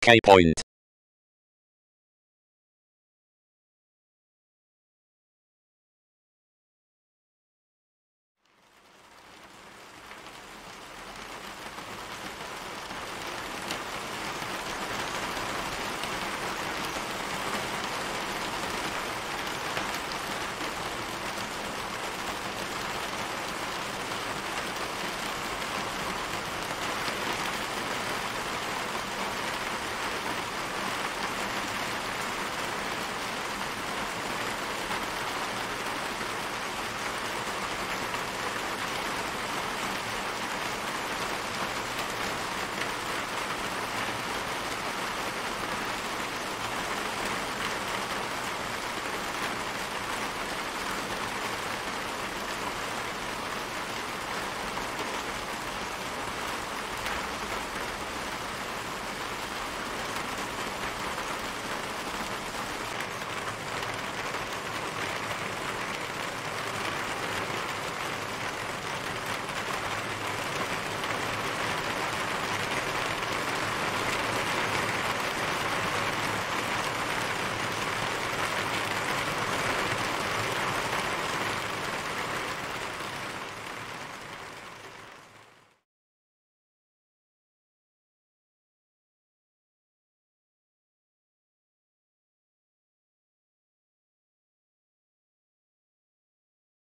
K point.